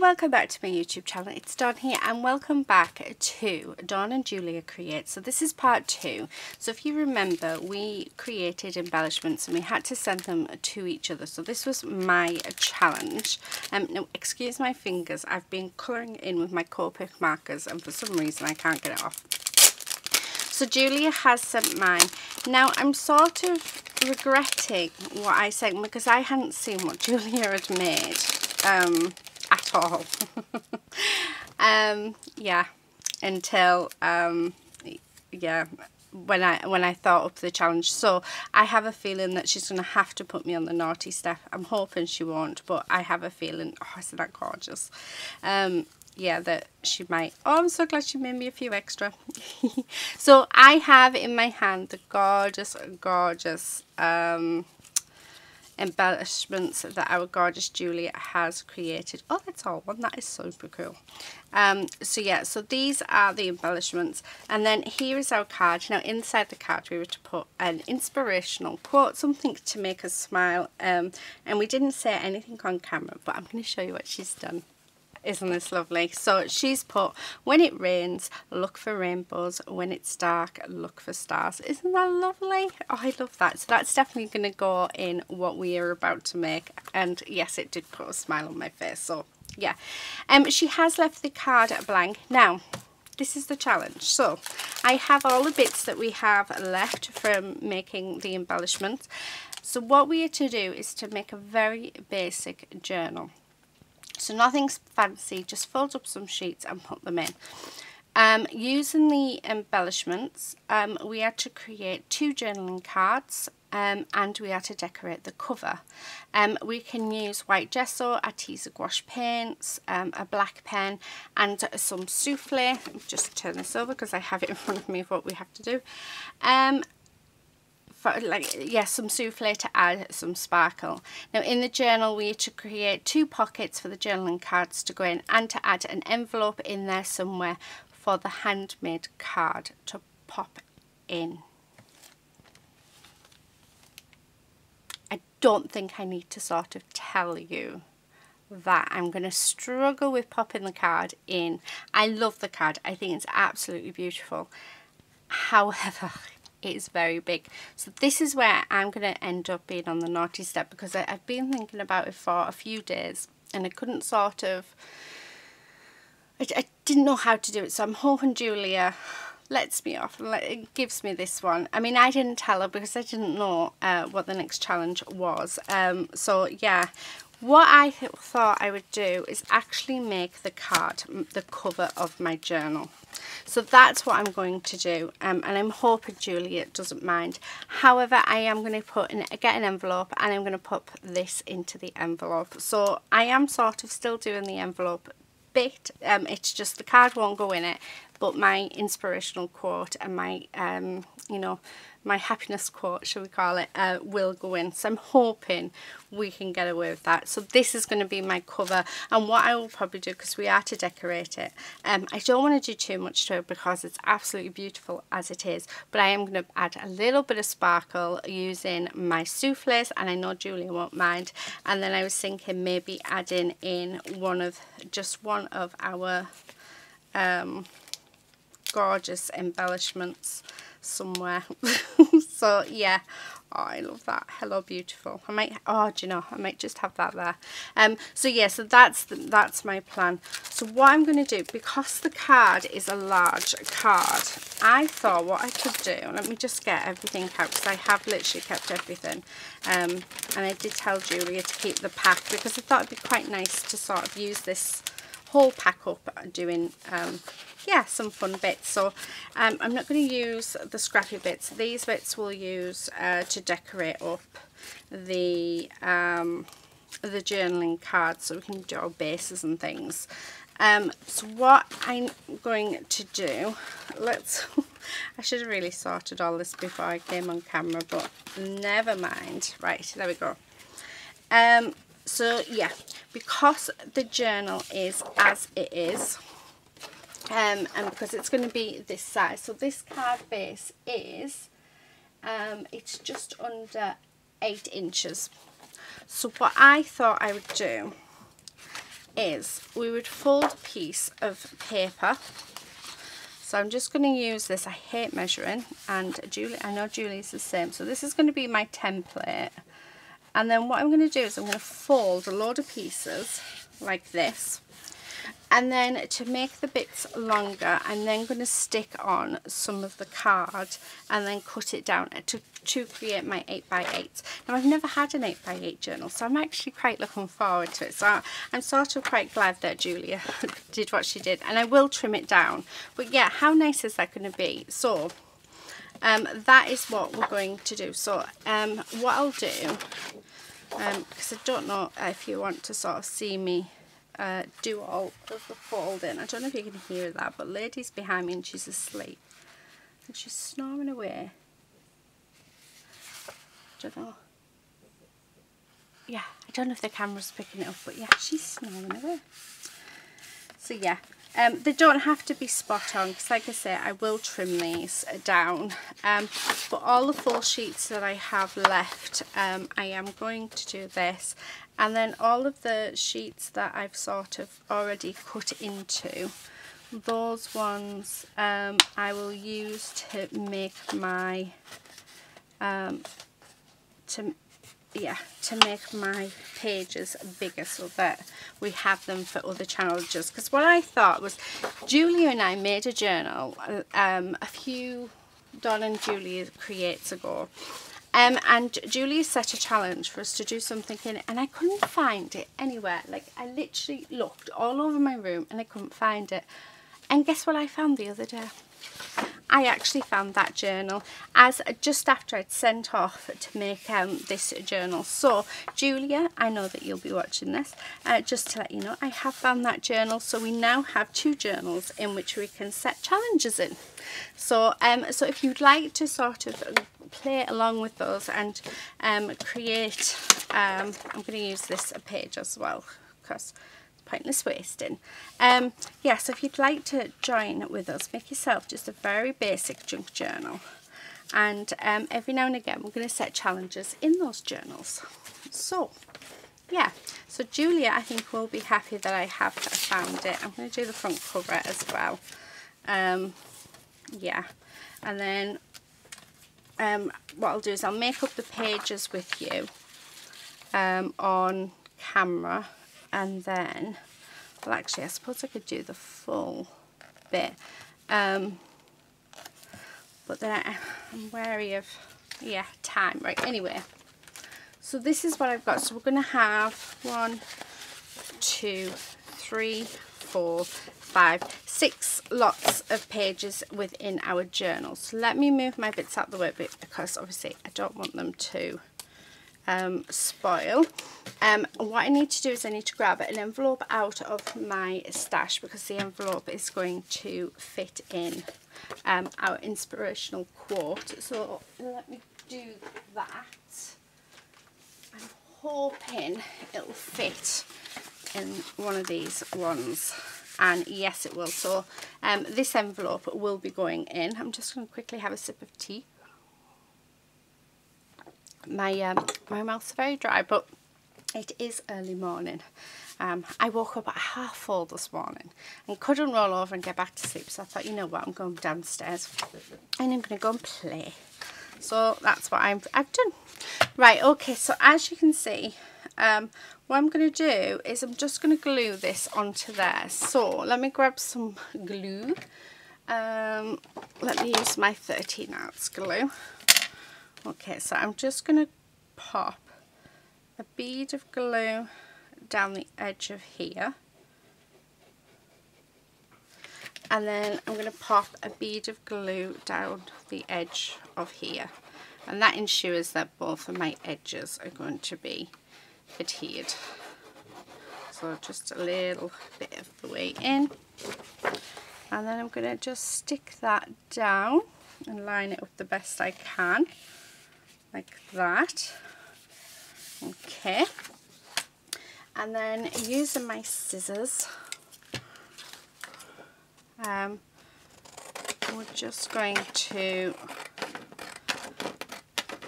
welcome back to my YouTube channel. It's Dawn here and welcome back to Dawn and Julia Create. So this is part two. So if you remember, we created embellishments and we had to send them to each other. So this was my challenge. Um, now, excuse my fingers. I've been colouring in with my Copic markers and for some reason I can't get it off. So Julia has sent mine. Now I'm sort of regretting what I sent because I hadn't seen what Julia had made. Um, at all. um, yeah, until um, yeah, when I when I thought up the challenge. So I have a feeling that she's going to have to put me on the naughty step. I'm hoping she won't, but I have a feeling. Oh, isn't that gorgeous? Um, yeah, that she might. Oh, I'm so glad she made me a few extra. so I have in my hand the gorgeous, gorgeous um, embellishments that our gorgeous Julia has created. Oh, that's all one. That is super cool. Um, so yeah, so these are the embellishments. And then here is our card. Now inside the card we were to put an inspirational quote, something to make us smile. Um, and we didn't say anything on camera, but I'm going to show you what she's done. Isn't this lovely? So she's put, when it rains, look for rainbows. When it's dark, look for stars. Isn't that lovely? Oh, I love that. So that's definitely going to go in what we are about to make. And yes, it did put a smile on my face. So yeah. Um, she has left the card blank. Now, this is the challenge. So I have all the bits that we have left from making the embellishments. So what we are to do is to make a very basic journal. So nothing's fancy, just fold up some sheets and put them in. Um, using the embellishments, um, we had to create two journaling cards um, and we had to decorate the cover. Um, we can use white gesso, Arteza gouache paints, um, a black pen and some souffle. Just turn this over because I have it in front of me what we have to do. For like yeah some souffle to add some sparkle now in the journal we need to create two pockets for the journaling cards to go in and to add an envelope in there somewhere for the handmade card to pop in I don't think I need to sort of tell you that I'm going to struggle with popping the card in. I love the card. I think it's absolutely beautiful. However, it's very big. So this is where I'm going to end up being on the naughty step because I, have been thinking about it for a few days and I couldn't sort of, I, I didn't know how to do it. So I'm hoping Julia lets me off and let, gives me this one. I mean, I didn't tell her because I didn't know uh, what the next challenge was. Um, so yeah, what I thought I would do is actually make the card the cover of my journal. So that's what I'm going to do um, and I'm hoping Julia doesn't mind. However, I am going to put in, get an envelope and I'm going to put this into the envelope. So I am sort of still doing the envelope bit. Um, it's just the card won't go in it but my inspirational quote and my um, you know my happiness quote, shall we call it, uh, will go in. So I'm hoping we can get away with that. So this is going to be my cover. And what I will probably do, because we are to decorate it, um, I don't want to do too much to it because it's absolutely beautiful as it is. But I am going to add a little bit of sparkle using my souffles. And I know Julia won't mind. And then I was thinking maybe adding in one of, just one of our um, gorgeous embellishments somewhere. so yeah, oh, I love that. Hello Beautiful. I might, oh, do you know, I might just have that there. Um, so yeah, so that's the, that's my plan. So what I'm going to do, because the card is a large card, I thought what I could do, let me just get everything out, because I have literally kept everything. Um, and I did tell Julia to keep the pack, because I thought it'd be quite nice to sort of use this whole pack up doing um, yeah some fun bits. So um, I'm not going to use the scrappy bits. These bits we'll use uh, to decorate up the um, the journaling cards so we can do our bases and things. Um, so what I'm going to do let's I should have really sorted all this before I came on camera but never mind. Right there we go. Um, so yeah because the journal is as it is um, and because it's going to be this size so this card base is um, it's just under eight inches so what I thought I would do is we would fold a piece of paper so I'm just going to use this. I hate measuring and Julie, I know Julie's the same. So this is going to be my template. And then what I'm going to do is I'm going to fold a load of pieces like this and then to make the bits longer I'm then going to stick on some of the card and then cut it down to, to create my 8x8 now I've never had an 8x8 journal so I'm actually quite looking forward to it. So I'm sort of quite glad that Julia did what she did and I will trim it down. But yeah how nice is that going to be? So um, that is what we're going to do so um, what I'll do because um, I don't know if you want to sort of see me uh, do all of the folding. I don't know if you can hear that, but Lady's behind me and she's asleep. And she's snoring away. I don't know. Yeah, I don't know if the camera's picking it up, but yeah, she's snoring away. So yeah, um, they don't have to be spot on because like I say I will trim these down. Um, but all the full sheets that I have left um, I am going to do this. And then all of the sheets that I've sort of already cut into those ones um, I will use to make my um, to yeah to make my pages bigger so that we have them for other challenges because what I thought was Julia and I made a journal um, a few Dawn and Julia creates ago. Um, and Julie set a challenge for us to do something in it and I couldn't find it anywhere. Like I literally looked all over my room and I couldn't find it. And guess what I found the other day I actually found that journal as just after I'd sent off to make um, this journal. So Julia, I know that you'll be watching this, uh, just to let you know, I have found that journal. So we now have two journals in which we can set challenges in. So, um, so if you'd like to sort of play along with those and um, create, um, I'm going to use this page as well because pointless wasting. Um, yeah, so if you'd like to join with us, make yourself just a very basic junk journal. And um, every now and again, we're going to set challenges in those journals. So, yeah. So Julia, I think, will be happy that I have found it. I'm going to do the front cover as well. Um, yeah. And then um, what I'll do is I'll make up the pages with you um, on camera and then well actually I suppose I could do the full bit. Um, but then I, I'm wary of yeah time. Right anyway. So this is what I've got. So we're gonna have one two three four five six lots of pages within our journal so let me move my bits out the way because obviously I don't want them to um, spoil. Um, what I need to do is I need to grab an envelope out of my stash because the envelope is going to fit in um, our inspirational quote. So let me do that. I'm hoping it'll fit in one of these ones and yes it will so um, this envelope will be going in I'm just going to quickly have a sip of tea my um, my mouth's very dry but it is early morning. Um, I woke up at half full this morning and couldn't roll over and get back to sleep so I thought you know what? I'm going downstairs and I'm going to go and play. So that's what I've, I've done. Right okay so as you can see um, what I'm going to do is I'm just going to glue this onto there. So let me grab some glue. Um, let me use my 13 Arts glue Okay, so I'm just going to pop a bead of glue down the edge of here. And then I'm going to pop a bead of glue down the edge of here. And that ensures that both of my edges are going to be adhered. So just a little bit of the way in. And then I'm going to just stick that down and line it up the best I can like that. Okay. And then using my scissors um, we're just going to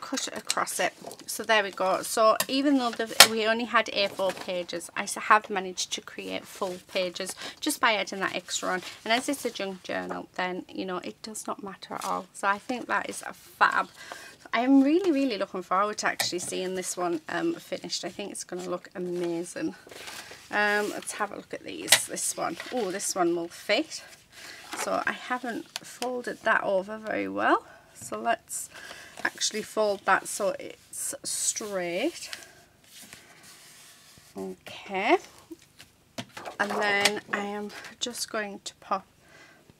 cut across it. So there we go. So even though the, we only had A4 pages I have managed to create full pages just by adding that extra on. And as it's a junk journal then you know it does not matter at all. So I think that is a fab I'm really really looking forward to actually seeing this one um, finished. I think it's going to look amazing. Um, let's have a look at these this one. Oh this one will fit. So I haven't folded that over very well. So let's actually fold that so it's straight. Okay. And then I am just going to pop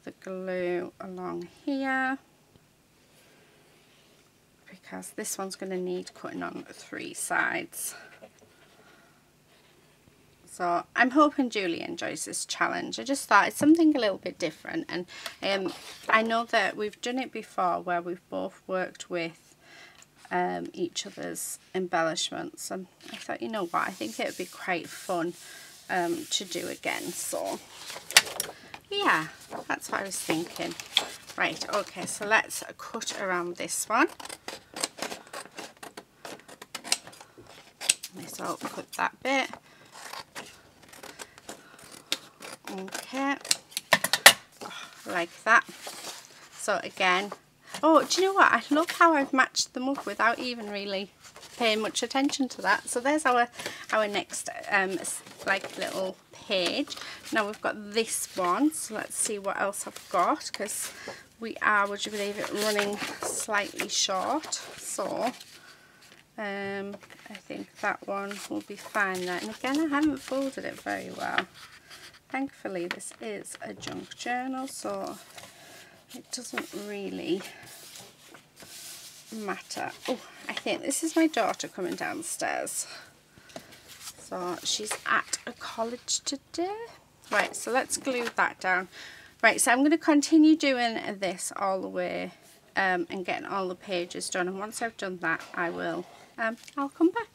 the glue along here because this one's going to need cutting on three sides. So I'm hoping Julie enjoys this challenge. I just thought it's something a little bit different and um, I know that we've done it before where we've both worked with um, each other's embellishments and I thought you know what I think it would be quite fun um, to do again so. Yeah that's what I was thinking right okay so let's cut around this one. So cut that bit. Okay. Like that. So again oh do you know what? I love how I've matched them up without even really paying much attention to that. So there's our our next um like little page. Now we've got this one so let's see what else I've got because we are would you believe it running slightly short. So um I think that one will be fine there and again I haven't folded it very well. Thankfully this is a junk journal so it doesn't really matter. Oh I think this is my daughter coming downstairs so she's at a college today. Right so let's glue that down. Right so I'm going to continue doing this all the way um, and getting all the pages done. And once I've done that I will um, I'll come back.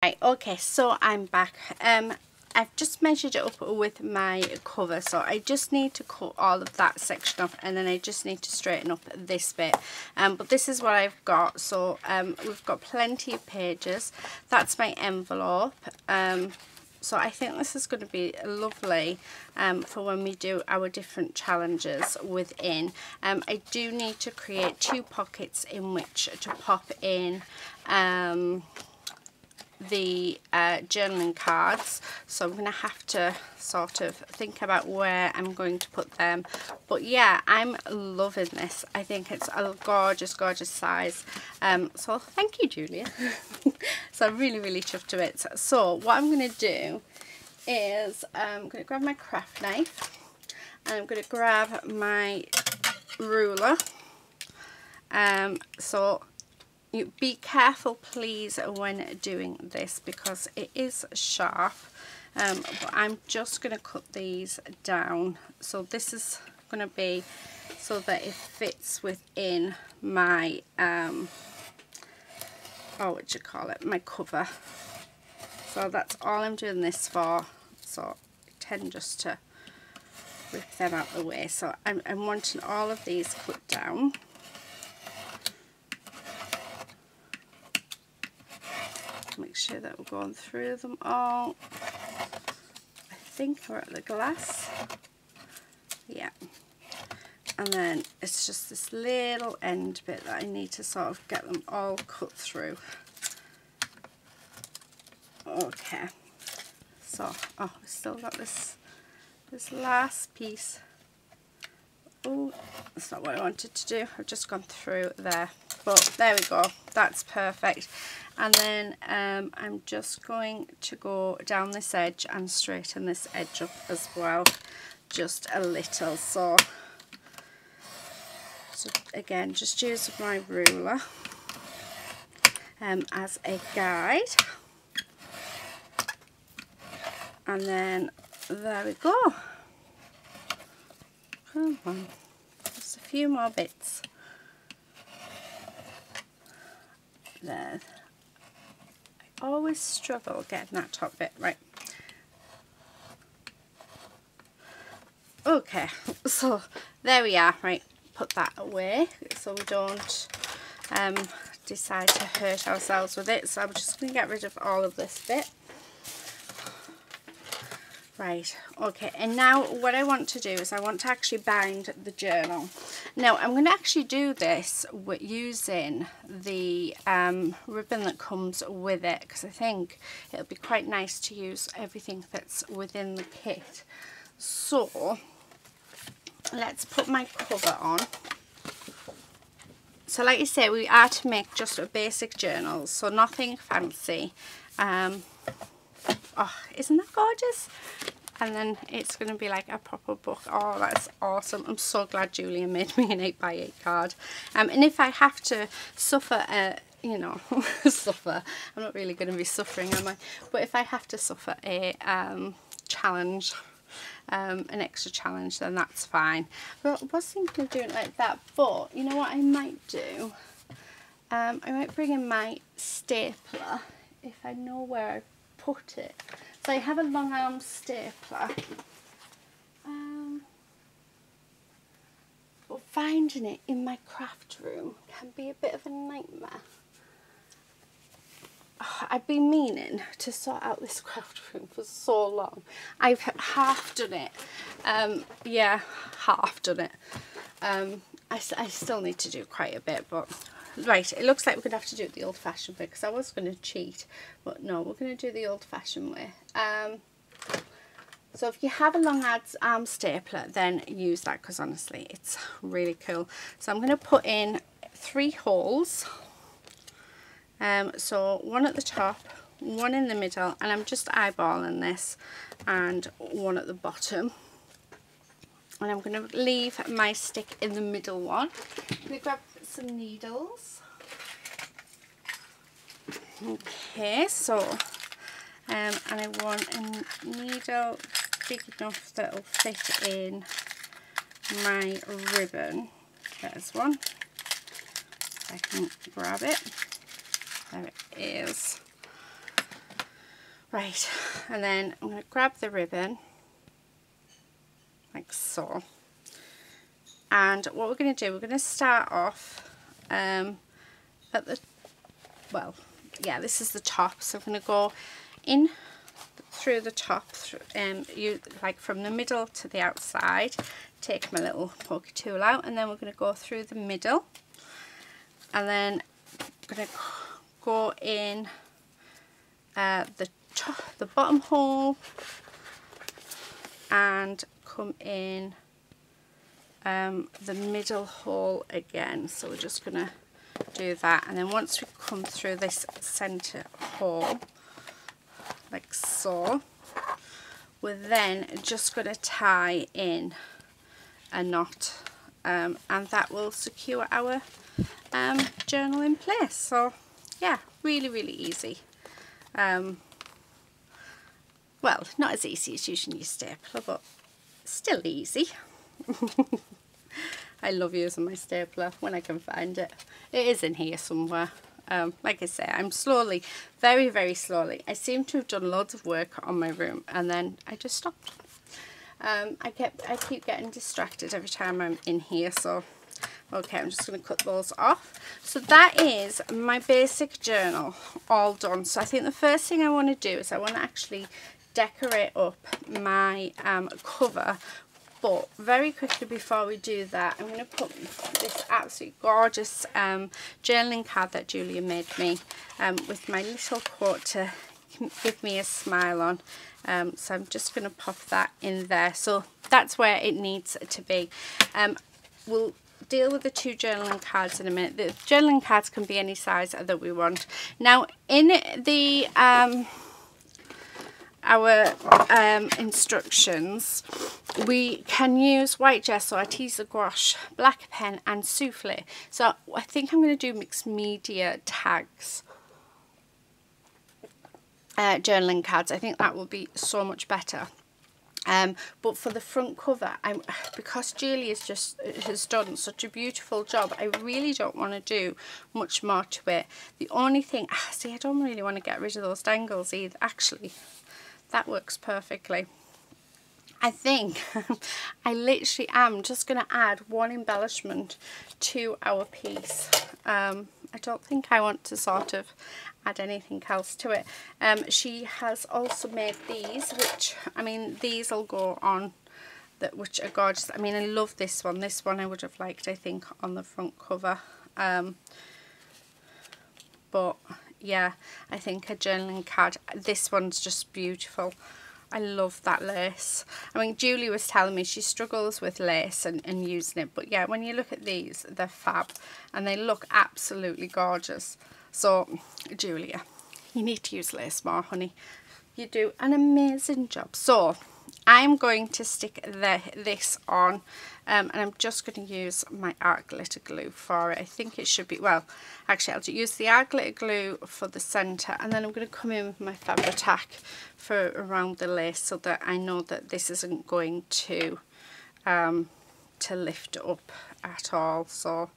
Right, okay, so I'm back. Um, I've just measured it up with my cover so I just need to cut all of that section off and then I just need to straighten up this bit. Um, but this is what I've got. So um, we've got plenty of pages. That's my envelope. Um, so I think this is going to be lovely um, for when we do our different challenges within. Um, I do need to create two pockets in which to pop in um, the uh, journaling cards. So I'm going to have to sort of think about where I'm going to put them. But yeah I'm loving this. I think it's a gorgeous gorgeous size. Um, so thank you Julia. So I'm really really chuffed to it. So what I'm going to do is um, I'm going to grab my craft knife and I'm going to grab my ruler. Um, so you be careful please when doing this because it is sharp. Um, but I'm just going to cut these down. So this is going to be so that it fits within my um, oh what do you call it? My cover. So that's all I'm doing this for. So I tend just to rip them out the way. So I'm, I'm wanting all of these cut down make sure that we're going through them all. I think we're at the glass. Yeah. And then it's just this little end bit that I need to sort of get them all cut through. Okay. So, oh, we still got this this last piece. Oh, that's not what I wanted to do. I've just gone through there. But there we go. That's perfect and then um, I'm just going to go down this edge and straighten this edge up as well just a little. So so again just use my ruler um, as a guide. And then there we go. Come on just a few more bits. There always struggle getting that top bit right. Okay, so there we are. Right, put that away so we don't um, decide to hurt ourselves with it. So I'm just going to get rid of all of this bit. Right, okay, and now what I want to do is I want to actually bind the journal. Now, I'm going to actually do this using the um, ribbon that comes with it because I think it'll be quite nice to use everything that's within the kit. So, let's put my cover on. So like you say, we are to make just a basic journal, so nothing fancy. Um, oh isn't that gorgeous and then it's going to be like a proper book. Oh that's awesome. I'm so glad julia made me an 8 by 8 card. Um, and if i have to suffer a you know suffer i'm not really going to be suffering am i? But if i have to suffer a um, challenge um, an extra challenge then that's fine. But I was thinking of doing it like that but you know what I might do? Um, I might bring in my stapler if I know where I put it. So I have a long arm stapler. Um, but finding it in my craft room can be a bit of a nightmare. Oh, I've been meaning to sort out this craft room for so long. I've half done it. Um, yeah, half done it. Um, I, I still need to do quite a bit, but Right, it looks like we're going to have to do it the old-fashioned way because I was going to cheat, but no, we're going to do the old-fashioned way. Um, so if you have a long arm stapler, then use that because honestly, it's really cool. So I'm going to put in three holes. Um, so one at the top, one in the middle, and I'm just eyeballing this, and one at the bottom. And I'm going to leave my stick in the middle one. I'm going to grab some needles. Okay, so, um, and I want a needle big enough that will fit in my ribbon. There's one. I can grab it. There it is. Right, and then I'm going to grab the ribbon like so and what we're going to do we're going to start off um, at the well yeah this is the top so I'm going to go in through the top through, um, you like from the middle to the outside. Take my little pokey tool out and then we're going to go through the middle. And then I'm going to go in uh, the top, the bottom hole and come in um, the middle hole again. So we're just going to do that. And then once we come through this center hole like so we're then just going to tie in a knot um, and that will secure our um, journal in place. So yeah really really easy. Um, well not as easy as using your stapler but still easy I love using my stapler when I can find it. It is in here somewhere. Um, like I say, I'm slowly, very, very slowly. I seem to have done loads of work on my room and then I just stopped. Um, I kept, I keep getting distracted every time I'm in here, so okay, I'm just going to cut those off. So that is my basic journal all done. So I think the first thing I want to do is I want to actually decorate up my um, cover but very quickly before we do that I'm going to put this absolutely gorgeous um, journaling card that Julia made me um, with my little quote to give me a smile on. Um, so I'm just going to pop that in there. So that's where it needs to be. Um, we'll deal with the two journaling cards in a minute. The journaling cards can be any size that we want. Now in the um, our um, instructions, we can use white gesso, Arteza gouache, black pen and souffle. So I think I'm going to do mixed media tags. Uh, journaling cards. I think that will be so much better. Um, but for the front cover, I'm because Julia's just has done such a beautiful job. I really don't want to do much more to it. The only thing, see, I don't really want to get rid of those dangles either. Actually, that works perfectly. I think I literally am just going to add one embellishment to our piece. Um, I don't think I want to sort of add anything else to it. Um, she has also made these, which, I mean, these will go on, that which are gorgeous. I mean, I love this one. This one I would have liked, I think, on the front cover. Um, but, yeah, I think a journaling card. This one's just beautiful. I love that lace. I mean, Julie was telling me she struggles with lace and, and using it. But yeah, when you look at these, they're fab. And they look absolutely gorgeous. So, Julia, you need to use lace more, honey. You do an amazing job. So, I'm going to stick the, this on um, and I'm just going to use my art glitter glue for it. I think it should be, well, actually I'll just use the art glitter glue for the centre and then I'm going to come in with my Fabri-Tac for around the lace so that I know that this isn't going to um, to lift up at all. So,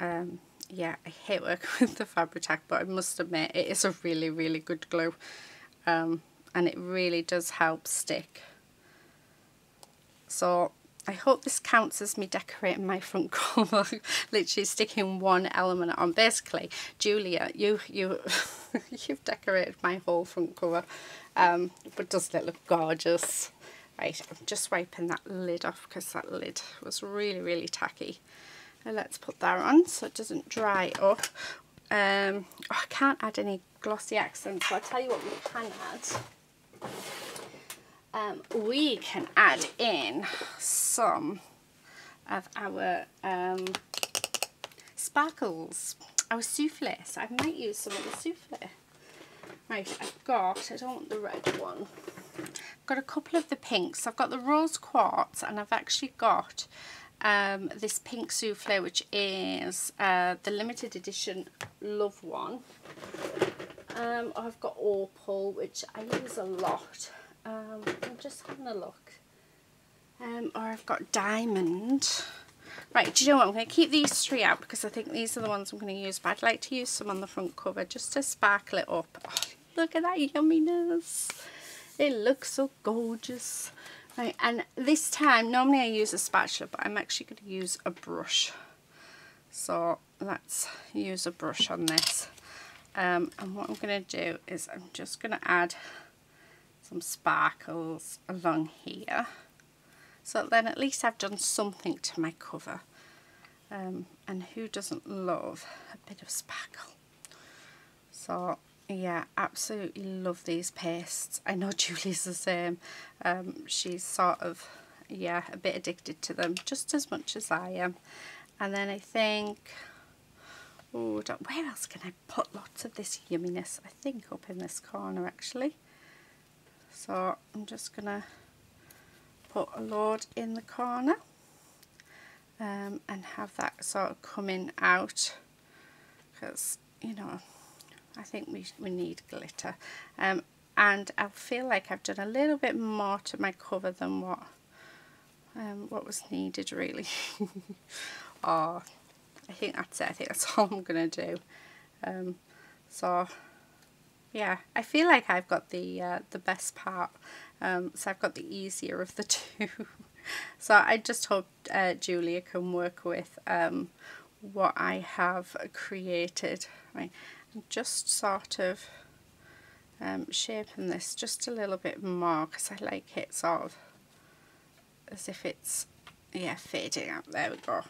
um, yeah, I hate working with the Fabri-Tac but I must admit it is a really, really good glue. Um, and it really does help stick. So I hope this counts as me decorating my front cover, literally sticking one element on. Basically, Julia, you you you've decorated my whole front cover, um, but doesn't it look gorgeous? Right, I'm just wiping that lid off because that lid was really really tacky. Now let's put that on so it doesn't dry up. Um, oh, I can't add any glossy accents, so I'll tell you what we can add um, we can add in some of our um, sparkles, our souffle. So I might use some of the souffle. Right, I've got, I don't want the red one. I've got a couple of the pinks. I've got the rose quartz and I've actually got um, this pink souffle which is uh, the limited edition love one um, I've got Opal, which I use a lot. Um, I'm just having a look. Um, or I've got Diamond. Right, do you know what? I'm going to keep these three out because I think these are the ones I'm going to use. But I'd like to use some on the front cover just to sparkle it up. Oh, look at that yumminess. It looks so gorgeous. Right, and this time, normally I use a spatula, but I'm actually going to use a brush. So let's use a brush on this. Um, and what I'm going to do is I'm just going to add some sparkles along here. So then at least I've done something to my cover. Um, and who doesn't love a bit of sparkle? So yeah, absolutely love these pastes. I know Julie's the same. Um, she's sort of, yeah, a bit addicted to them just as much as I am. And then I think Where else can I put lots of this yumminess? I think up in this corner actually. So I'm just going to put a load in the corner um, and have that sort of coming out because, you know, I think we, we need glitter. Um, and I feel like I've done a little bit more to my cover than what um, what was needed really. oh, I think that's it. I think that's all I'm going to do. Um, so, yeah, I feel like I've got the uh, the best part. Um, so I've got the easier of the two. so I just hope uh, Julia can work with um, what I have created. Right, I'm just sort of um, shaping this just a little bit more because I like it sort of as if it's, yeah, fading out. There we go.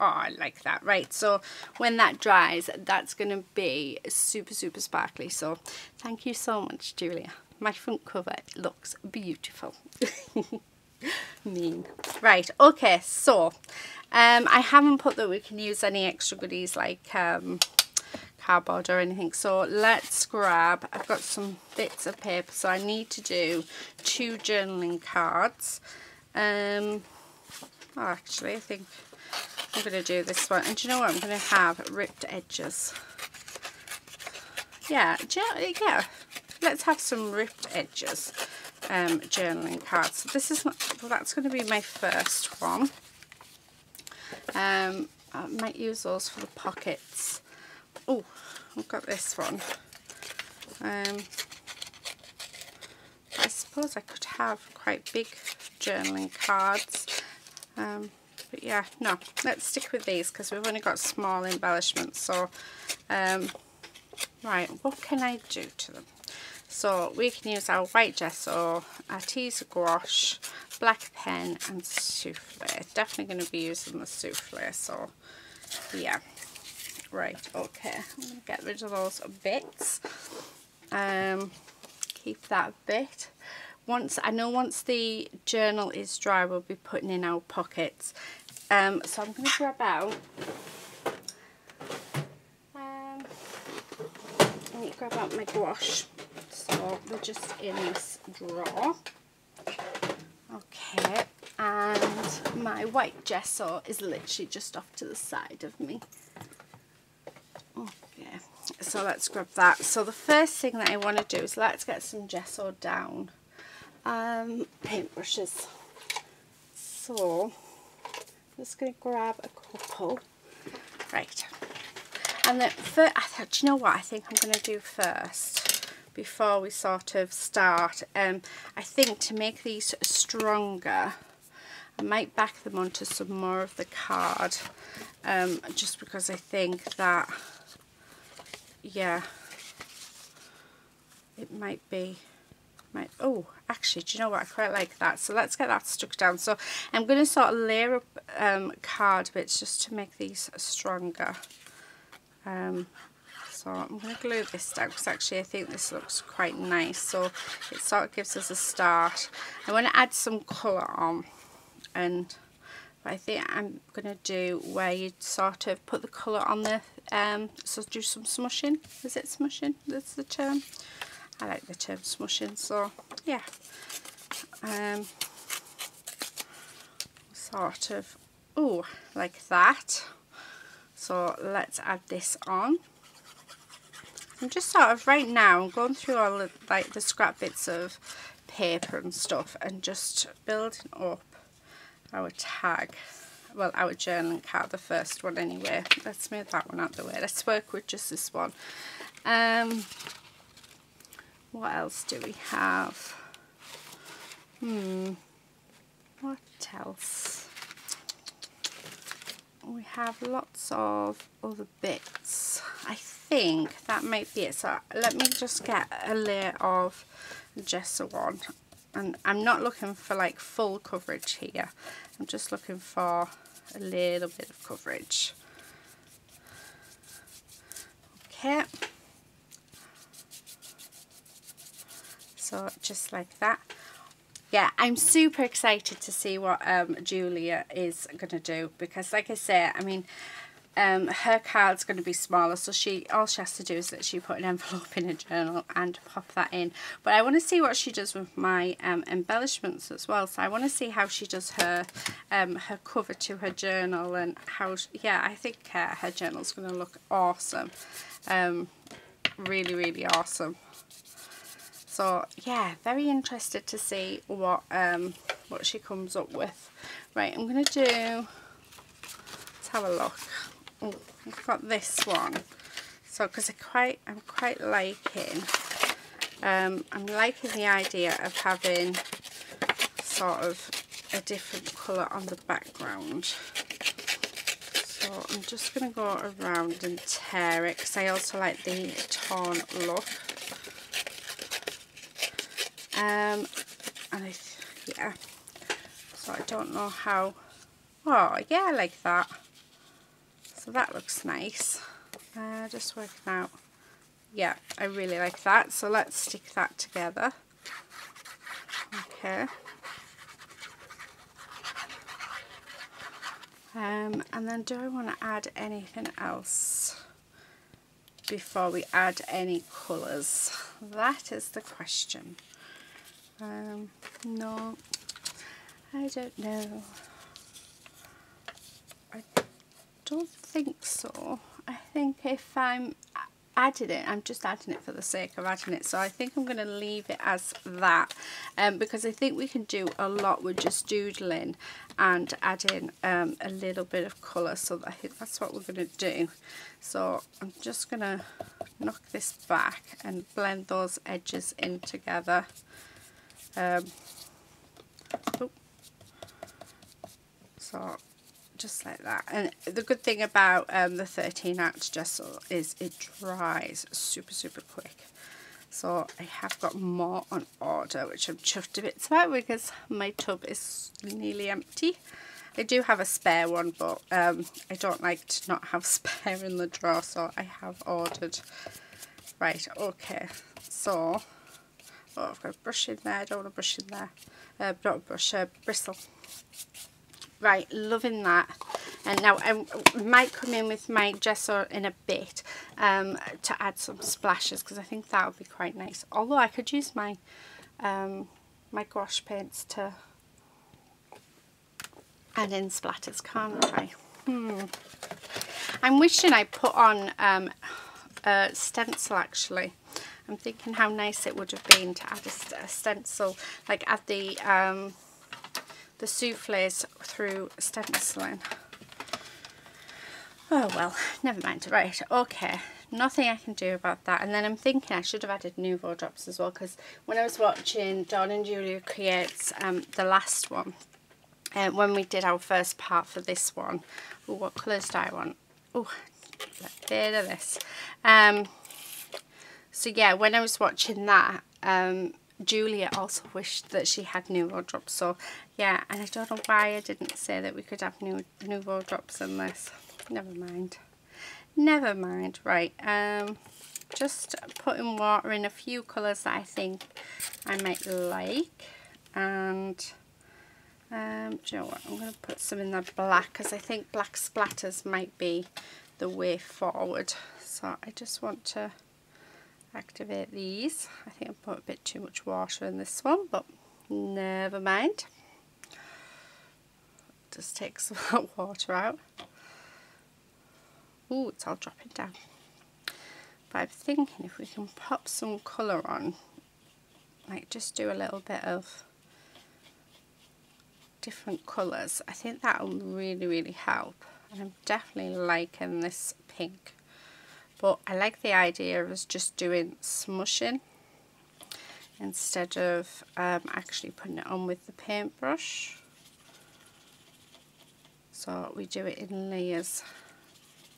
Oh, I like that. Right, so when that dries, that's going to be super, super sparkly. So thank you so much, Julia. My front cover looks beautiful. mean. Right, okay, so um, I haven't put that we can use any extra goodies like um, cardboard or anything. So let's grab, I've got some bits of paper. So I need to do two journaling cards. Um, oh, actually, I think I'm going to do this one. And do you know what? I'm going to have ripped edges. Yeah, yeah. Let's have some ripped edges um, journaling cards. So this is well, that's going to be my first one. Um, I might use those for the pockets. Oh, I've got this one. Um, I suppose I could have quite big journaling cards. Um, but yeah, no, let's stick with these because we've only got small embellishments. So, um, right, what can I do to them? So we can use our white gesso, Arteza gouache, black pen and souffle. Definitely going to be using the souffle, so yeah. Right, okay, I'm going to get rid of those bits. Um, keep that bit. Once I know once the journal is dry, we'll be putting in our pockets. Um, so I'm going to grab out. Um, let me grab out my gouache. So they're just in this drawer. Okay, and my white gesso is literally just off to the side of me. Okay, so let's grab that. So the first thing that I want to do is let's get some gesso down. Um, paintbrushes. So, I'm just going to grab a couple. Right. And then, first, I thought, do you know what I think I'm going to do first? Before we sort of start, um, I think to make these stronger, I might back them onto some more of the card, um, just because I think that yeah it might be might oh actually do you know what? I quite like that. So let's get that stuck down. So I'm going to sort of layer up um, card bits just to make these stronger. Um, so I'm going to glue this down because actually I think this looks quite nice. So it sort of gives us a start. I want to add some colour on and I think I'm going to do where you sort of put the colour on the, um, so do some smushing. Is it smushing? That's the term. I like the term smushing, so yeah. Um, sort of, oh, like that. So let's add this on. I'm just sort of, right now, I'm going through all the, like the scrap bits of paper and stuff and just building up our tag well our journaling card the first one anyway let's move that one out the way let's work with just this one um what else do we have? Hmm. What else? We have lots of other bits I think. That might be it. So let me just get a layer of gesso on. And I'm not looking for like full coverage here. I'm just looking for a little bit of coverage. Okay so just like that. Yeah I'm super excited to see what um, Julia is gonna do because like I say I mean um, her card's going to be smaller so she all she has to do is literally put an envelope in a journal and pop that in. But I want to see what she does with my um, embellishments as well. So I want to see how she does her um, her cover to her journal and how she, yeah I think uh, her journal's going to look awesome. Um, really really awesome so yeah very interested to see what um, what she comes up with. Right I'm to do let's have a look. Oh, I've got this one. So because I quite I'm quite liking um, I'm liking the idea of having sort of a different colour on the background. So I'm just going to go around and tear it because I also like the torn look um, and I yeah so I don't know how oh yeah I like that so that looks nice. Uh, just working out. Yeah, I really like that. So let's stick that together. Okay. Um, and then do I want to add anything else before we add any colours? That is the question. Um, no, I don't know. I don't think so. I think if I'm adding it, I'm just adding it for the sake of adding it. So I think I'm going to leave it as that um, because I think we can do a lot with just doodling and adding um, a little bit of colour. So I think that's what we're going to do. So I'm just going to knock this back and blend those edges in together. Um, oh. So just like that. And the good thing about um, the 13 Arts gesso is it dries super super quick. So I have got more on order which I'm chuffed a bit about because my tub is nearly empty. I do have a spare one but um, I don't like to not have spare in the drawer so I have ordered. Right okay. So oh I've got a brush in there I don't want a brush in there uh, not a brush, a bristle Right, loving that. And now I might come in with my gesso in a bit um, to add some splashes because I think that would be quite nice. Although I could use my um, my gouache paints to add in splatters, can't I? Hmm. I'm wishing I put on um, a stencil actually. I'm thinking how nice it would have been to add a, a stencil, like add the um, the souffles through stenciling. Oh well, never mind. Right, okay. Nothing I can do about that. And then I'm thinking I should have added Nuvo drops as well because when I was watching Dawn and Julia creates um, the last one, uh, when we did our first part for this one, ooh, what colours do I want? Oh, a bit of this. Um, so yeah, when I was watching that, um, Julia also wished that she had Nuvo drops. So yeah, and I don't know why I didn't say that we could have new Nuvo drops in this. Never mind. Never mind. Right, um, just putting water in a few colours that I think I might like. And um, do you know what? I'm going to put some in the black because I think black splatters might be the way forward. So I just want to activate these. I think I put a bit too much water in this one, but never mind. Just take some water out. Ooh, it's all dropping down. But I'm thinking if we can pop some colour on, like just do a little bit of different colours, I think that will really, really help. And I'm definitely liking this pink but I like the idea of just doing smushing instead of um, actually putting it on with the paintbrush. So we do it in layers.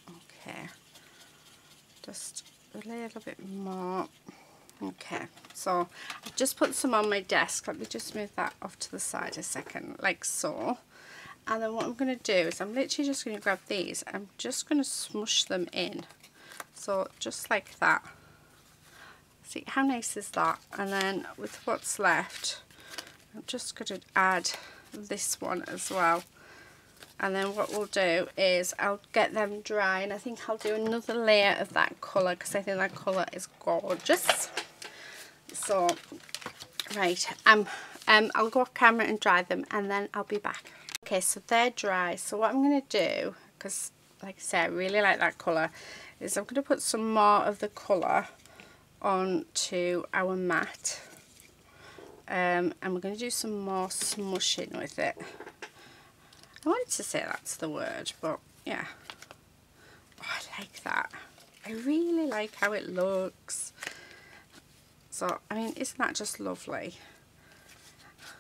Okay. Just a little bit more. Okay. So I've just put some on my desk. Let me just move that off to the side a second like so. And then what I'm going to do is I'm literally just going to grab these. I'm just going to smush them in so just like that. See how nice is that? And then with what's left I'm just going to add this one as well. And then what we'll do is I'll get them dry and I think I'll do another layer of that colour because I think that colour is gorgeous. So right um, um, I'll go off camera and dry them and then I'll be back. Okay so they're dry. So what I'm going to do because like I say I really like that colour is I'm going to put some more of the colour onto our mat um, and we're going to do some more smushing with it. I wanted to say that's the word but yeah. Oh, I like that. I really like how it looks. So I mean isn't that just lovely?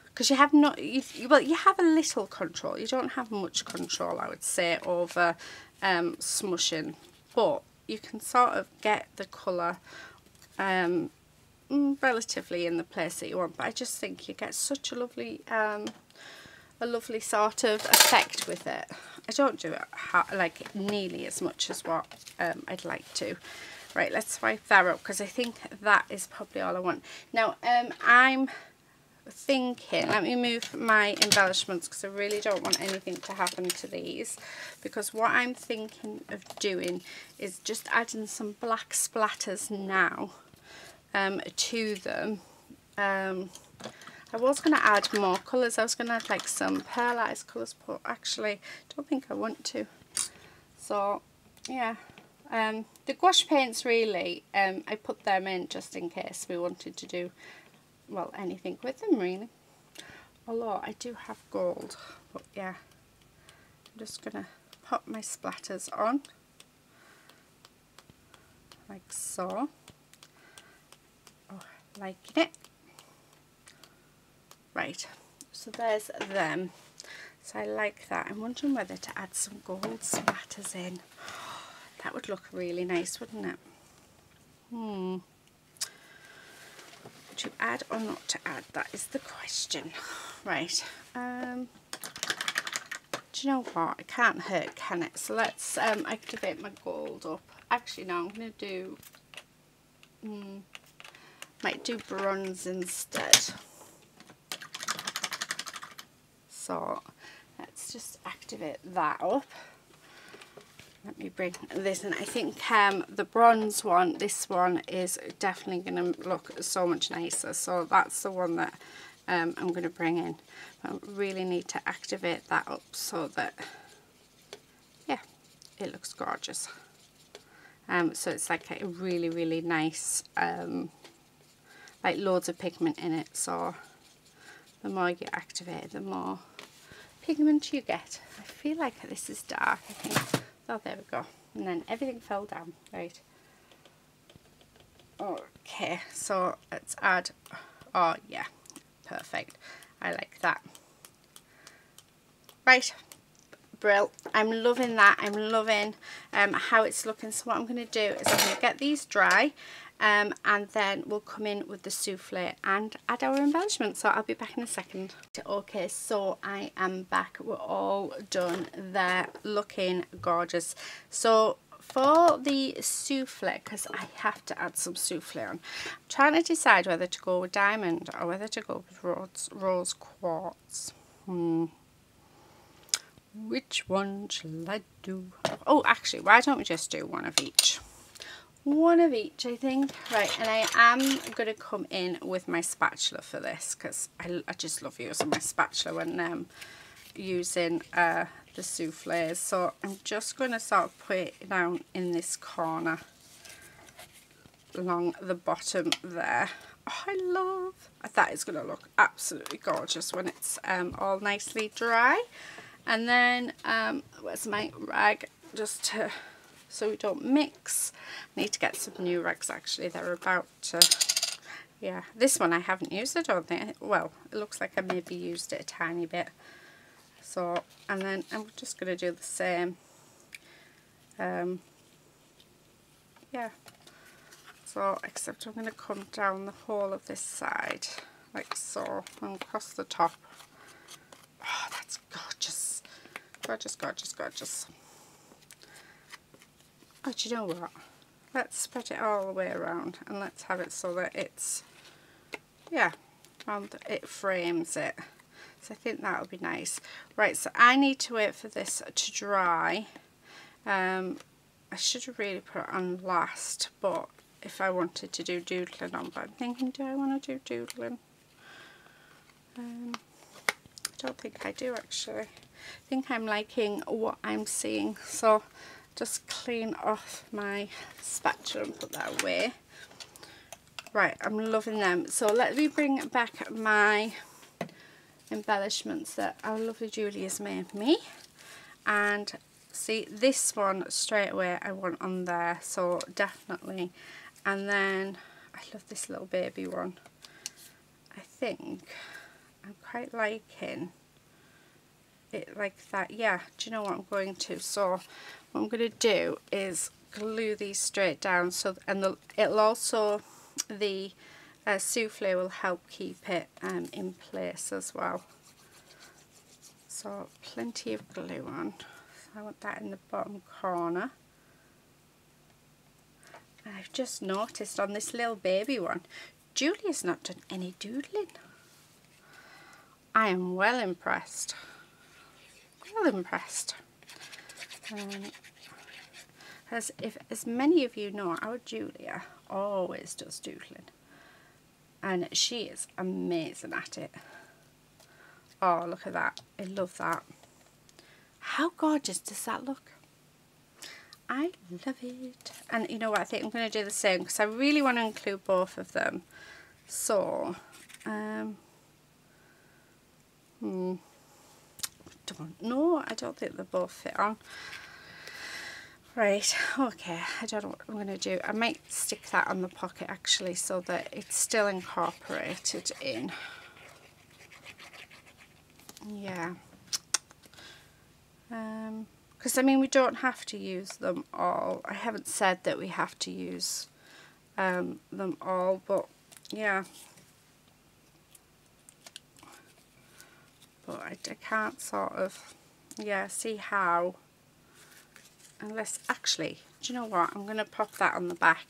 Because you have not you, well you have a little control. You don't have much control I would say over um, smushing but you can sort of get the colour um, mm, relatively in the place that you want but I just think you get such a lovely um, a lovely sort of effect with it. I don't do it like nearly as much as what um, I'd like to. Right, let's wipe that up because I think that is probably all I want. Now, um, I'm thinking, let me move my embellishments because I really don't want anything to happen to these because what I'm thinking of doing is just adding some black splatters now um, to them. Um, I was going to add more colours, I was going to add like some pearlized colours but actually don't think I want to. So yeah, um, the gouache paints really, um, I put them in just in case we wanted to do well anything with them really. Although I do have gold but yeah. I'm just gonna pop my splatters on. Like so. Oh liking it. Right so there's them. So I like that. I'm wondering whether to add some gold splatters in. That would look really nice wouldn't it? Hmm to add or not to add? That is the question. Right um do you know what? It can't hurt can it? So let's um activate my gold up. Actually no I'm gonna do hmm, might do bronze instead. So let's just activate that up let me bring this in. I think um, the bronze one this one is definitely going to look so much nicer. So that's the one that um, I'm going to bring in. I really need to activate that up so that yeah it looks gorgeous. Um, so it's like a really really nice um, like loads of pigment in it. So the more you activate it the more pigment you get. I feel like this is dark I think oh there we go and then everything fell down right okay so let's add oh yeah perfect I like that right Brill. I'm loving that. I'm loving um, how it's looking. So what I'm going to do is I'm going to get these dry um, and then we'll come in with the souffle and add our embellishment. So I'll be back in a second. Okay, so I am back. We're all done. They're looking gorgeous. So for the souffle, because I have to add some souffle on, I'm trying to decide whether to go with diamond or whether to go with rose, rose quartz. Hmm. Which one shall I do? Oh, actually, why don't we just do one of each? One of each, I think. Right, and I am going to come in with my spatula for this because I, I just love using my spatula when um, using uh, the souffles. So I'm just going to sort of put it down in this corner along the bottom there. Oh, I love that is going to look absolutely gorgeous when it's um, all nicely dry and then um, where's my rag just to so we don't mix. Need to get some new rags actually. They're about to yeah this one I haven't used I don't think. Well it looks like I maybe used it a tiny bit. So and then I'm just going to do the same. Um, yeah. So except I'm going to come down the whole of this side like so and across the top. Oh that's gorgeous. Gorgeous, gorgeous, gorgeous. Do you know what? Let's spread it all the way around and let's have it so that it's, yeah, and it frames it. So I think that would be nice. Right, so I need to wait for this to dry. Um, I should have really put it on last, but if I wanted to do doodling on, but I'm thinking, do I want to do doodling? Um, I don't think I do actually. I think I'm liking what I'm seeing so just clean off my spatula and put that away. Right I'm loving them. So let me bring back my embellishments that our lovely Julie has made me. And see this one straight away I want on there so definitely. And then I love this little baby one. I think I'm quite liking it like that. Yeah do you know what I'm going to? So what I'm going to do is glue these straight down so and the, it'll also the uh, souffle will help keep it um, in place as well. So plenty of glue on. So I want that in the bottom corner. I've just noticed on this little baby one Julia's not done any doodling. I am well impressed. Well impressed. Um, as if as many of you know, our Julia always does doodling, and she is amazing at it. Oh, look at that! I love that. How gorgeous does that look? I love it. And you know what? I think I'm going to do the same because I really want to include both of them. So, um, hmm don't know. I don't think they both fit on. Right, okay, I don't know what I'm going to do. I might stick that on the pocket actually so that it's still incorporated in. yeah um because I mean we don't have to use them all I haven't said that we have to use um, them all but yeah but I, I can't sort of yeah see how unless actually do you know what? I'm going to pop that on the back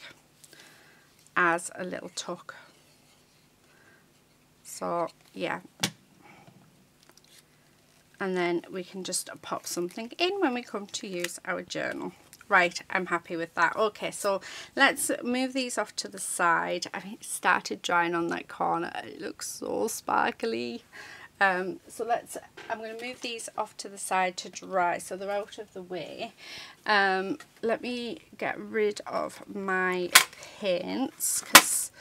as a little tuck. So yeah. And then we can just pop something in when we come to use our journal. Right I'm happy with that. Okay so let's move these off to the side. I mean it started drying on that corner. It looks so sparkly um, so let's, I'm going to move these off to the side to dry so they're out of the way. Um, let me get rid of my paints because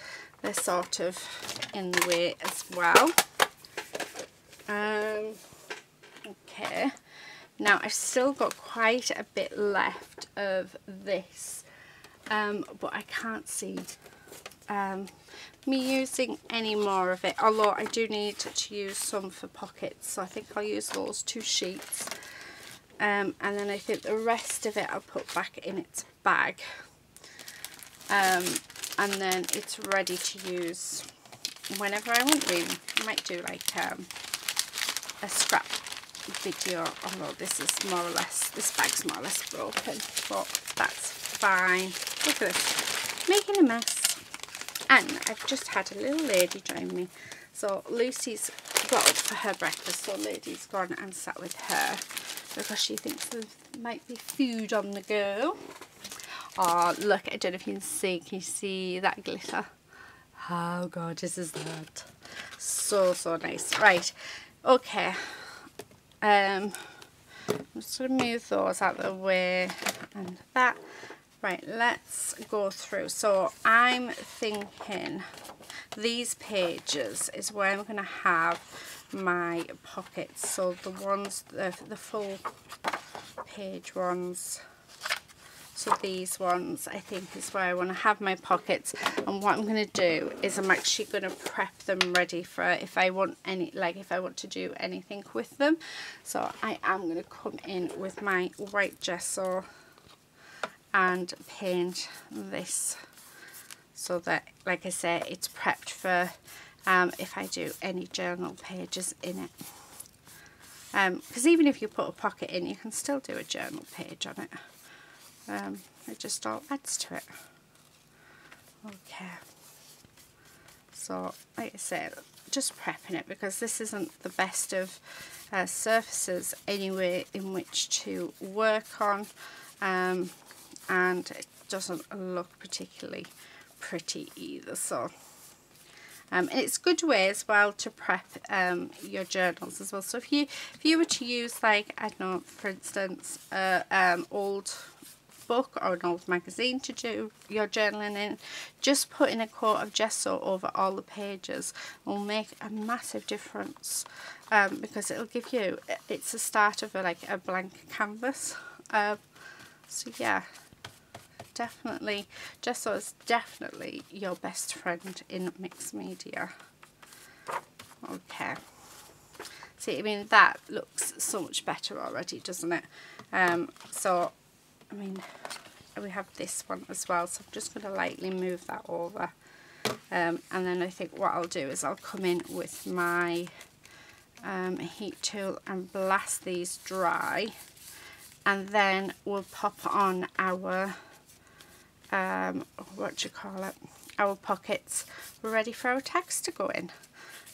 they're sort of in the way as well. Um, okay, now I've still got quite a bit left of this, um, but I can't see um, me using any more of it. Although I do need to use some for pockets. So I think I'll use those two sheets. Um, and then I think the rest of it I'll put back in its bag. Um, and then it's ready to use whenever I want. To. I might do like um, a scrap video. Although this is more or less this bag's more or less broken but that's fine. Look at this. Making a mess and I've just had a little lady join me. So Lucy's got up for her breakfast so lady's gone and sat with her because she thinks there might be food on the go. Oh look I don't know if you can see can you see that glitter? How gorgeous is that? So so nice. Right okay. Um I'm just going to move those out of the way and that Right, let's go through. So I'm thinking these pages is where I'm going to have my pockets. So the ones, the, the full page ones. So these ones I think is where I want to have my pockets and what I'm going to do is I'm actually going to prep them ready for if I want any like if I want to do anything with them. So I am going to come in with my white gesso and paint this so that like I say it's prepped for um, if I do any journal pages in it. Because um, even if you put a pocket in you can still do a journal page on it. Um, it just all adds to it. Okay. So like I said just prepping it because this isn't the best of uh, surfaces anyway in which to work on. Um, and it doesn't look particularly pretty either so. Um, and it's a good way as well to prep um, your journals as well. So if you if you were to use like I don't know for instance a um, old book or an old magazine to do your journaling in just putting a coat of gesso over all the pages will make a massive difference um, because it'll give you it's the start of a, like a blank canvas uh, so yeah definitely, gesso is definitely your best friend in mixed media. Okay. See, I mean, that looks so much better already, doesn't it? Um, so, I mean, we have this one as well, so I'm just going to lightly move that over. Um, and then I think what I'll do is I'll come in with my um, heat tool and blast these dry. And then we'll pop on our um, what do you call it, our pockets we're ready for our tags to go in.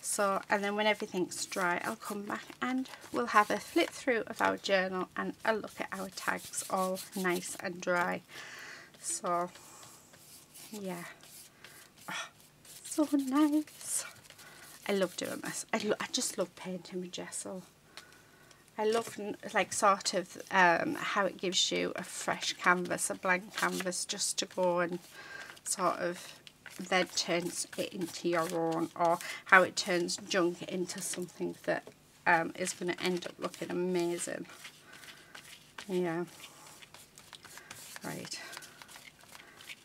So, and then when everything's dry, I'll come back and we'll have a flip through of our journal and a look at our tags all nice and dry. So, yeah. Oh, so nice. I love doing this. I, lo I just love painting with gesso. I love like sort of um, how it gives you a fresh canvas, a blank canvas just to go and sort of then turns it into your own or how it turns junk into something that um, is going to end up looking amazing. Yeah. Right.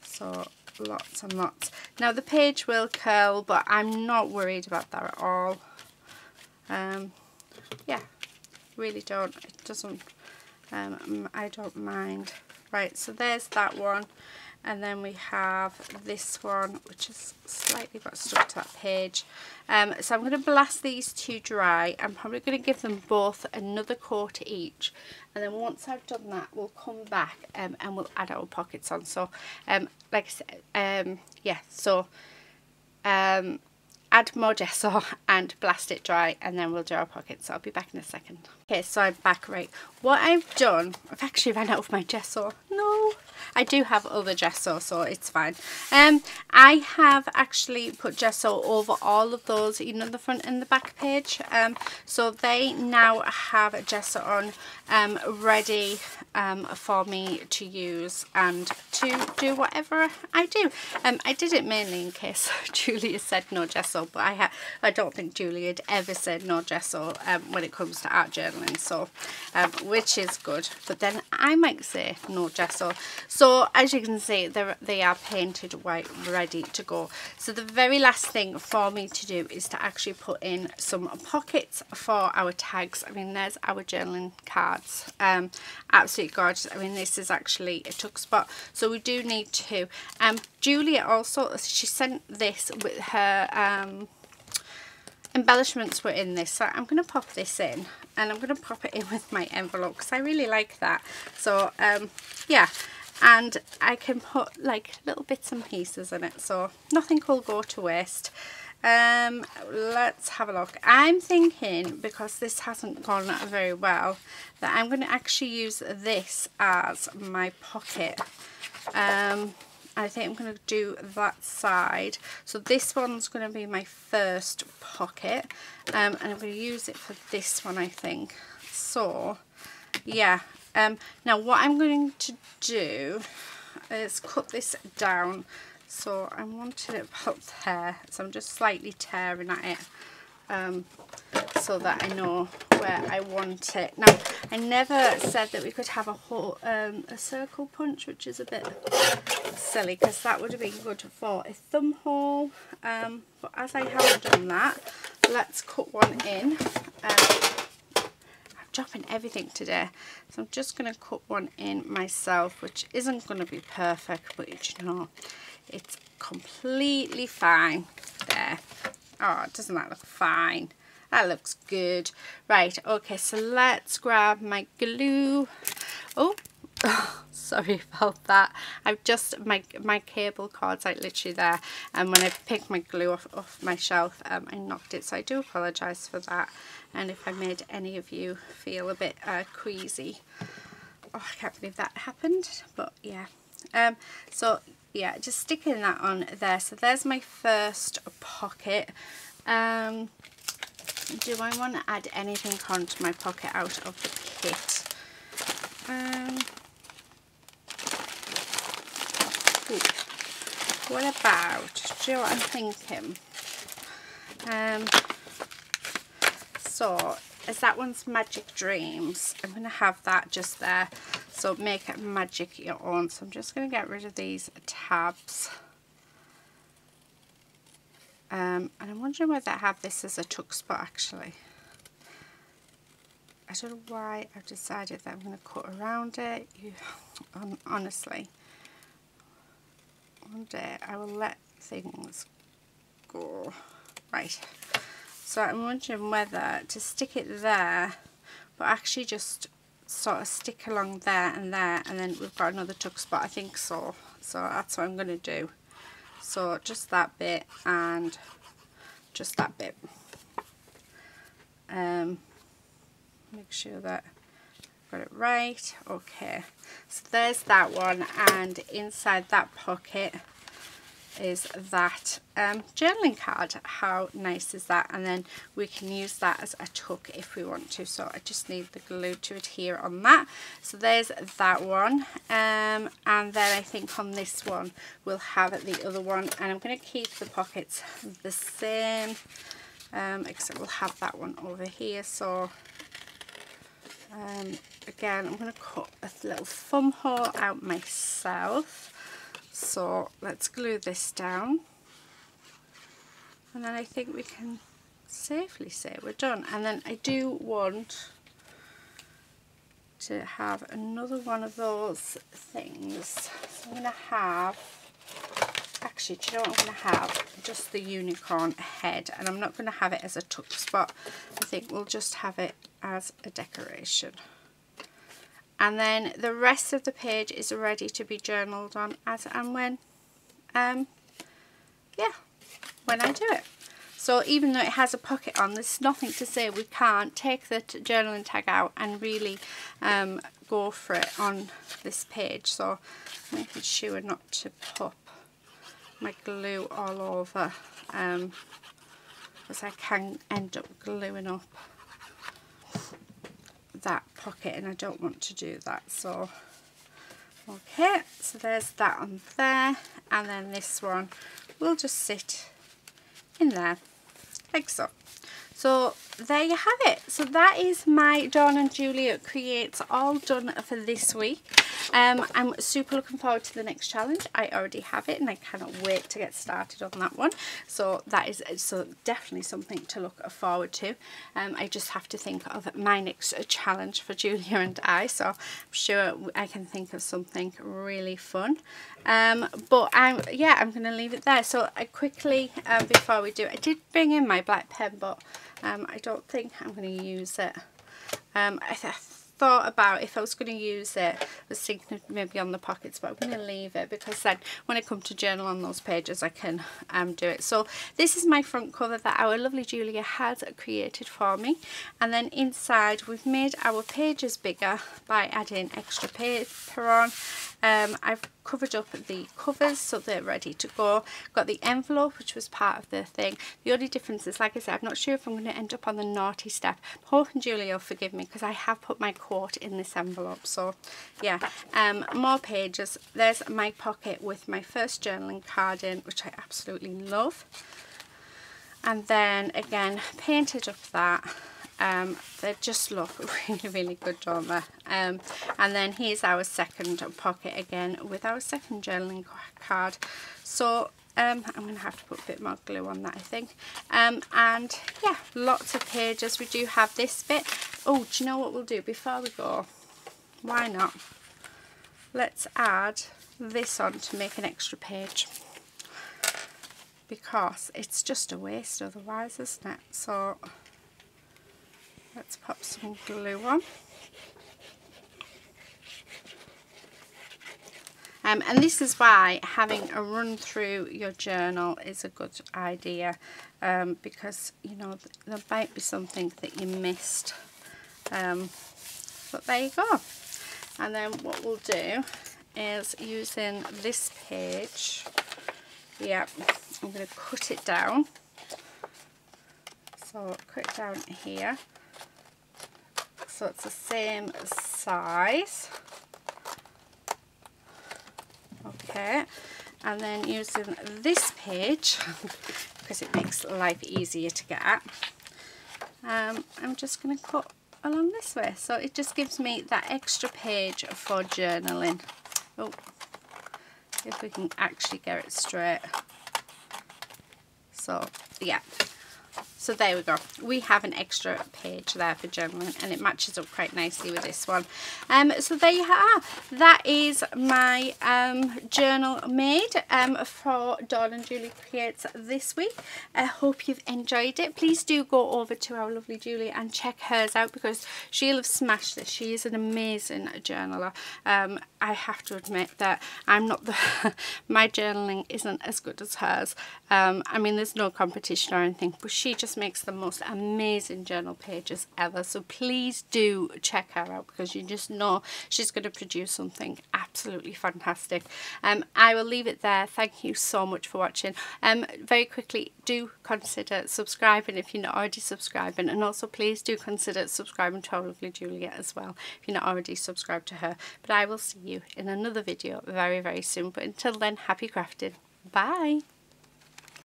So lots and lots. Now the page will curl but I'm not worried about that at all. Um, yeah really don't it doesn't um, I don't mind. Right so there's that one. And then we have this one which is slightly got stuck to that page. Um, so I'm going to blast these two dry. I'm probably going to give them both another coat each. And then once I've done that we'll come back um, and we'll add our pockets on. So um, like I said um, yeah so um, add more gesso and blast it dry and then we'll do our pockets. So I'll be back in a second. Okay so I'm back right. What I've done I've actually ran out of my gesso no I do have other gesso so it's fine. Um I have actually put gesso over all of those you know the front and the back page. Um so they now have gesso on um ready um for me to use and to do whatever I do. Um I did it mainly in case Julia said no gesso but I ha I don't think Julia had ever said no gesso um when it comes to art journaling so um which is good but then I might say no gesso so as you can see, they are painted white, ready to go. So the very last thing for me to do is to actually put in some pockets for our tags. I mean, there's our journaling cards. Um, absolutely gorgeous. I mean, this is actually a tuck spot. So we do need to. Um, Julia also, she sent this with her... Um, embellishments were in this so I'm going to pop this in and I'm going to pop it in with my envelope because I really like that. So um yeah and I can put like little bits and pieces in it so nothing will go to waste. Um let's have a look. I'm thinking because this hasn't gone very well that I'm going to actually use this as my pocket. Um I think I'm going to do that side so this one's going to be my first pocket um, and I'm going to use it for this one I think so yeah um, now what I'm going to do is cut this down. So I wanted it about there. So I'm just slightly tearing at it um, so that I know where I want it. Now I never said that we could have a whole um, a circle punch which is a bit silly because that would have been good for a thumb hole. Um, but as I haven't done that, let's cut one in. Um, I'm dropping everything today. So I'm just going to cut one in myself, which isn't going to be perfect, but you know, it's completely fine. There. Oh, doesn't that look fine? That looks good. Right, okay, so let's grab my glue. Oh, sorry about that. I've just, my my cable cord's like literally there. And when I picked my glue off, off my shelf, um, I knocked it. So I do apologise for that and if I made any of you feel a bit uh, queasy. Oh, I can't believe that happened, but yeah. Um, so yeah, just sticking that on there. So there's my first pocket. Um, do I want to add anything onto my pocket out of the kit? Um, what about, do you know what I'm thinking? Um, so as that one's Magic Dreams, I'm going to have that just there. So make it magic your own. So I'm just going to get rid of these tabs. Um, and I'm wondering whether I have this as a tuck spot actually. I don't know why I've decided that I'm going to cut around it. You, honestly, one day I will let things go. Right. So I'm wondering whether to stick it there, but actually just sort of stick along there and there, and then we've got another tuck spot. I think so. So that's what I'm going to do. So just that bit and just that bit. Um, make sure that I've got it right. Okay, so there's that one, and inside that pocket is that um, journaling card. How nice is that? And then we can use that as a tuck if we want to. So I just need the glue to adhere on that. So there's that one. Um, and then I think on this one we'll have the other one. And I'm going to keep the pockets the same. Um, except we'll have that one over here. So um, again, I'm going to cut a little thumb hole out myself. So let's glue this down. And then I think we can safely say we're done. And then I do want to have another one of those things. So I'm going to have actually do you know what I'm going to have? Just the unicorn head. And I'm not going to have it as a tuck spot I think we'll just have it as a decoration and then the rest of the page is ready to be journaled on as and when um yeah when I do it. So even though it has a pocket on there's nothing to say we can't take the journaling tag out and really um, go for it on this page. So making sure not to pop my glue all over um, because I can end up gluing up that pocket and I don't want to do that so okay so there's that on there and then this one will just sit in there like so so there you have it. So that is my Dawn and Julia Creates all done for this week. Um, I'm super looking forward to the next challenge. I already have it and I cannot wait to get started on that one. So that is so definitely something to look forward to. Um, I just have to think of my next challenge for Julia and I. So I'm sure I can think of something really fun. Um, but I'm yeah I'm going to leave it there. So I quickly um, before we do I did bring in my black pen but um, I don't think I'm going to use it. Um, I, thought about if I was going to use it, I was thinking maybe on the pockets, but I'm going to leave it because then when I come to journal on those pages, I can um, do it. So this is my front cover that our lovely Julia has created for me. And then inside, we've made our pages bigger by adding extra paper on. Um, I've covered up the covers so they're ready to go. Got the envelope which was part of the thing. The only difference is like I said I'm not sure if I'm going to end up on the naughty step. Hope and Julia will forgive me because I have put my quote in this envelope. So yeah um, more pages. There's my pocket with my first journaling card in which I absolutely love. And then again painted up that um, they just look really really good don't they? Um, and then here's our second pocket again with our second journaling card. So um, I'm going to have to put a bit more glue on that I think. Um, and yeah lots of pages. We do have this bit. Oh do you know what we'll do before we go? Why not? Let's add this on to make an extra page. Because it's just a waste otherwise isn't it? So Let's pop some glue on. Um, and this is why having a run through your journal is a good idea um, because you know there might be something that you missed. Um, but there you go. And then what we'll do is using this page yeah I'm going to cut it down. So cut it down here. So it's the same size okay and then using this page because it makes life easier to get at um, I'm just going to cut along this way. So it just gives me that extra page for journaling. Oh if we can actually get it straight. So yeah so there we go. We have an extra page there for journaling and it matches up quite nicely with this one. Um, so there you are. That is my um, journal made um, for Dawn and Julie Creates this week. I hope you've enjoyed it. Please do go over to our lovely Julie and check hers out because she'll have smashed this. She is an amazing journaler. Um, I have to admit that I'm not the... my journaling isn't as good as hers. Um, I mean, there's no competition or anything, but she just makes the most amazing journal pages ever. So please do check her out because you just know she's going to produce something absolutely fantastic. Um, I will leave it there. Thank you so much for watching. Um, very quickly, do consider subscribing if you're not already subscribing and also please do consider subscribing to our lovely Julia as well if you're not already subscribed to her. But I will see you in another video very, very soon. But until then, happy crafting. Bye.